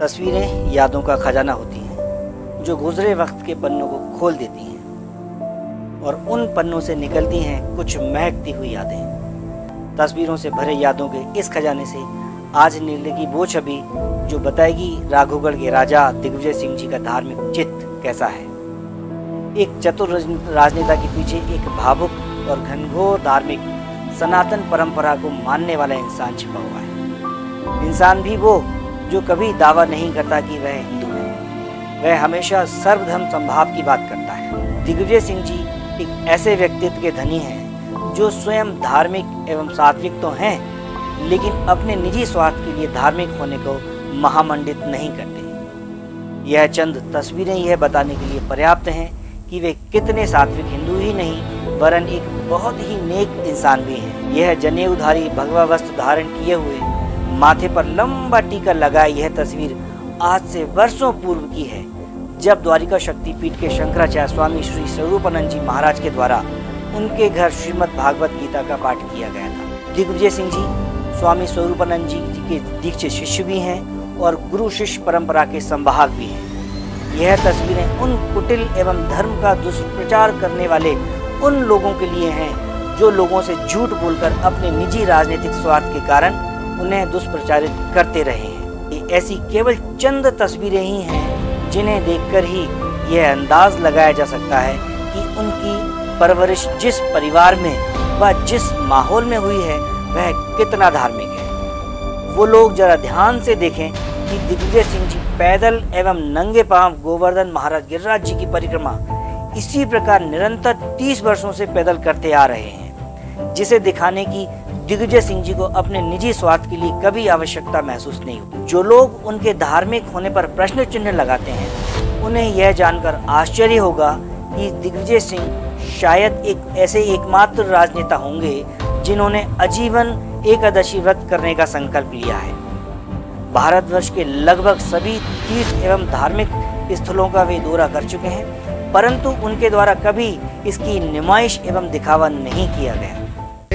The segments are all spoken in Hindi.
तस्वीरें यादों का खजाना होती हैं, जो गुजरे वक्त के पन्नों को खोल देती हैं और उन पन्नों से निकलती हैं कुछ महकती हुई यादें। तस्वीरों से भरे यादों के इस खजाने से आज नीले की वो छवि, जो बताएगी राघोगढ़ के राजा दिग्विजय सिंह जी का धार्मिक चित्त कैसा है। एक चतुर राजनेता के पीछे एक भावुक और घनघोर धार्मिक सनातन परंपरा को मानने वाला इंसान छिपा हुआ है। इंसान भी वो जो कभी दावा नहीं करता कि वह हिंदू है। वह हमेशा सर्वधर्म संभाव की बात करता है। दिग्विजय सिंह जी एक ऐसे व्यक्तित्व के धनी हैं, जो स्वयं धार्मिक एवं सात्विक तो हैं, लेकिन अपने निजी स्वार्थ के लिए धार्मिक होने को महामंडित नहीं करते। यह चंद तस्वीरें यह बताने के लिए पर्याप्त हैं कि वे कितने सात्विक हिंदू ही नहीं, वरन एक बहुत ही नेक इंसान भी हैं। यह जनेऊधारी भगवा वस्त्र धारण किए हुए माथे पर लंबा टीका लगाए यह तस्वीर आज से वर्षों पूर्व की है, जब द्वारिका शक्तिपीठ के शंकराचार्य स्वामी श्री स्वरूपानंद जी महाराज के द्वारा उनके घर श्रीमद भागवत गीता का पाठ किया गया था। दिग्विजय सिंह जी, स्वामी स्वरूपानंद जी के दीक्षित शिष्य भी हैं और गुरु शिष्य परंपरा के संवाहक भी हैं। यह तस्वीरें उन कुटिल एवं धर्म का दुष्प्रचार करने वाले उन लोगों के लिए हैं जो लोगों से झूठ बोलकर अपने निजी राजनीतिक स्वार्थ के कारण उन्हें दुष्प्रचारित करते रहे हैं। ऐसी केवल चंद तस्वीरें ही हैं, जिन्हें देखकर ही यह अंदाज लगाया जा सकता है कि उनकी परवरिश जिस परिवार में व जिस माहौल में हुई है, वह कितना धार्मिक है। वो लोग जरा ध्यान से देखें कि दिग्विजय सिंह जी पैदल एवं नंगे पाँव गोवर्धन महाराज गिरिराज जी की परिक्रमा इसी प्रकार निरंतर तीस वर्षों से पैदल करते आ रहे हैं, जिसे दिखाने की दिग्विजय सिंह जी को अपने निजी स्वार्थ के लिए कभी आवश्यकता महसूस नहीं हुई जो लोग उनके धार्मिक होने पर प्रश्न चिन्ह लगाते हैं, उन्हें यह जानकर आश्चर्य होगा कि दिग्विजय सिंह शायद एक ऐसे एकमात्र राजनेता होंगे जिन्होंने आजीवन एकादशी व्रत करने का संकल्प लिया है। भारतवर्ष के लगभग सभी तीर्थ एवं धार्मिक स्थलों का वे दौरा कर चुके हैं, परंतु उनके द्वारा कभी इसकी नुमाइश एवं दिखावा नहीं किया गया।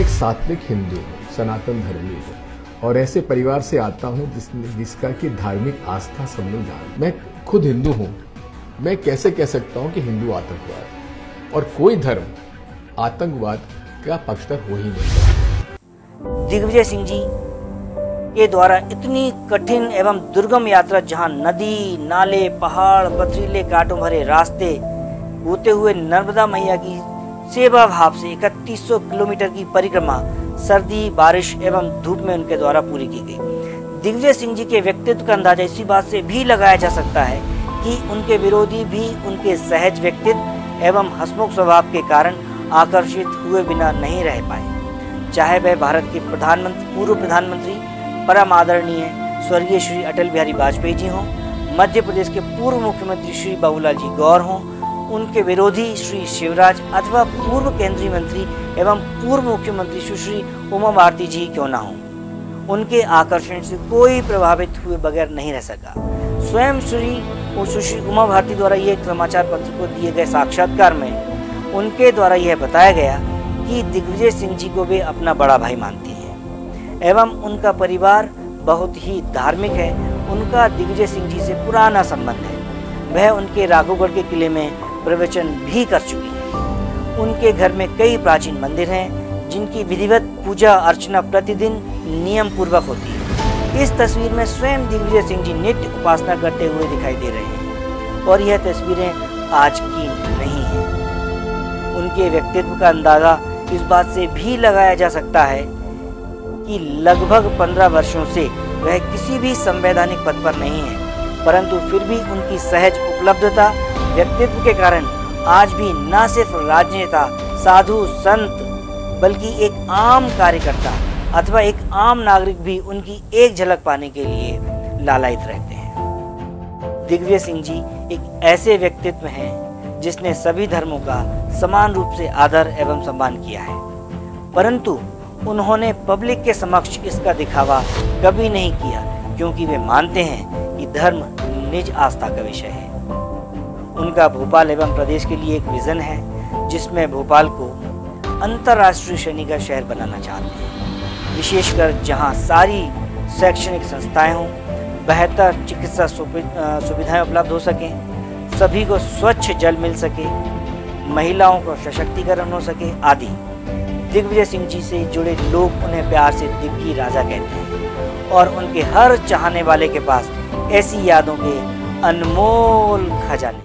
एक सात्विक हिंदू, सनातन धर्मी हूँ और ऐसे परिवार से आता हूँ जिसका की धार्मिक आस्था सब लोग जान। मैं खुद हिंदू हूँ। मैं कैसे कह सकता हूँ कि हिंदू आतंकवाद? और कोई धर्म आतंकवाद का पक्षधर हो ही नहीं दिग्विजय सिंह जी के द्वारा इतनी कठिन एवं दुर्गम यात्रा जहाँ नदी, नाले, पहाड़, पथरीले कांटों भरे रास्ते, होते हुए नर्मदा मैया की सेवा भाव से इकतीस किलोमीटर की परिक्रमा सर्दी, बारिश एवं धूप में उनके द्वारा पूरी की गई। दिग्विजय सिंह जी के व्यक्तित्व का अंदाज़ा इसी बात से भी लगाया जा सकता है कि उनके विरोधी भी उनके सहज व्यक्तित्व एवं हसमुख स्वभाव के कारण आकर्षित हुए बिना नहीं रह पाए। चाहे वह भारत के प्रधानमंत्री, पूर्व प्रधानमंत्री, परम आदरणीय स्वर्गीय श्री अटल बिहारी वाजपेयी जी हों, मध्य प्रदेश के पूर्व मुख्यमंत्री श्री बाबूलाल जी गौर हों उनके विरोधी श्री शिवराज अथवा पूर्व केंद्रीय मंत्री एवं पूर्व मुख्यमंत्री सुश्री उमा भारती जी क्यों ना हो? उनके आकर्षण से कोई प्रभावित हुए बगैर नहीं रह सका। स्वयं श्री सुश्री उमा भारती द्वारा ये समाचार पत्र को दिए गए साक्षात्कार में उनके द्वारा यह बताया गया कि दिग्विजय सिंह जी को वे अपना बड़ा भाई मानती हैं। एवं उनका परिवार बहुत ही धार्मिक है। उनका दिग्विजय सिंह जी से पुराना संबंध है। वह उनके राघोगढ़ के किले में प्रवचन भी कर चुकी है। उनके घर में कई प्राचीन मंदिर हैं, जिनकी विधिवत पूजा अर्चना प्रतिदिन नियम पूर्वक होती है। इस तस्वीर में स्वयं दिग्विजय सिंह जी नित्य उपासना करते हुए दिखाई दे रहे हैं, और यह तस्वीरें आज की नहीं है। उनके व्यक्तित्व का अंदाज़ा इस बात से भी लगाया जा सकता है कि लगभग पंद्रह वर्षों से वह किसी भी संवैधानिक पद पर नहीं है, परंतु फिर भी उनकी सहज उपलब्धता व्यक्तित्व के कारण आज भी न सिर्फ़ राजनेता, साधु, संत, बल्कि एक आम कार्यकर्ता अथवा एक आम नागरिक भी उनकी एक झलक पाने के लिए लालायित रहते हैं। दिग्विजय सिंह जी एक ऐसे व्यक्तित्व हैं जिसने सभी धर्मों का समान रूप से आदर एवं सम्मान किया है। परंतु उन्होंने पब्लिक के समक्ष इसका दिखावा कभी नहीं किया, क्योंकि वे मानते हैं कि धर्म निज आस्था का विषय है। उनका भोपाल एवं प्रदेश के लिए एक विजन है, जिसमें भोपाल को अंतर्राष्ट्रीय श्रेणी का शहर बनाना चाहते हैं। विशेषकर जहाँ सारी शैक्षणिक संस्थाएँ हों, बेहतर चिकित्सा सुविधाएँ उपलब्ध हो सकें, सभी को स्वच्छ जल मिल सके, महिलाओं को सशक्तिकरण हो सके आदि। दिग्विजय सिंह जी से जुड़े लोग उन्हें प्यार से दिग्गी राजा कहते हैं और उनके हर चाहने वाले के पास ऐसी यादों के अनमोल खजाने।